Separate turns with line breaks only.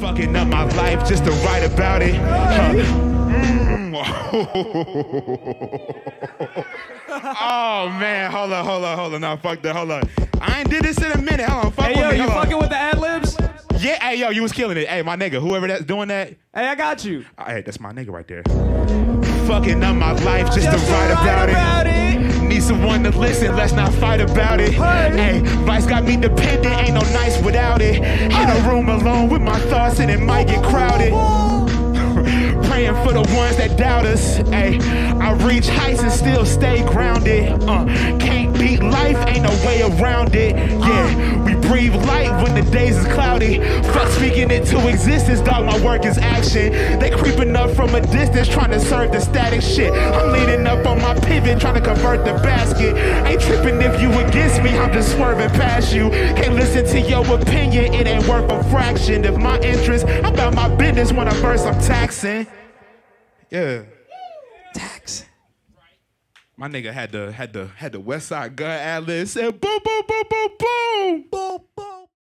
Fucking up my life just to write about it. Oh man, hold on, hold on, hold on. No, fuck that, hold on. I ain't did this in a minute. Hold on, fuck
Hey yo,
me.
you
hold on.
fucking with the ad libs?
Yeah, hey yo, you was killing it. Hey, my nigga, whoever that's doing that,
Hey, I got you.
hey, that's my nigga right there. Fucking up my life just,
Just
to write about, it. Need someone to listen, let's not fight about it. Hey, Vice got me dependent, ain't no nice without it. In a room alone with my thoughts and it might get crowded. Praying for the ones that doubt us. Hey, I reach heights and still stay grounded. Uh, can't beat life, ain't no way around it. Yeah, we breathe light when the days is cloudy. Fuck speaking it to existence, dog. My work is action. They creeping up from a distance, trying to serve the static shit. I'm leaning up on my pivot, trying to convert the basket. Ain't tripping if you against me, I'm just swerving past you. Can't listen to your opinion, it ain't worth a fraction. If my interest, I'm about my business when I verse, I'm taxing. Yeah.
Tax.
My nigga had the had the had the Westside Gunn ad lib said boom boom boom boom boom.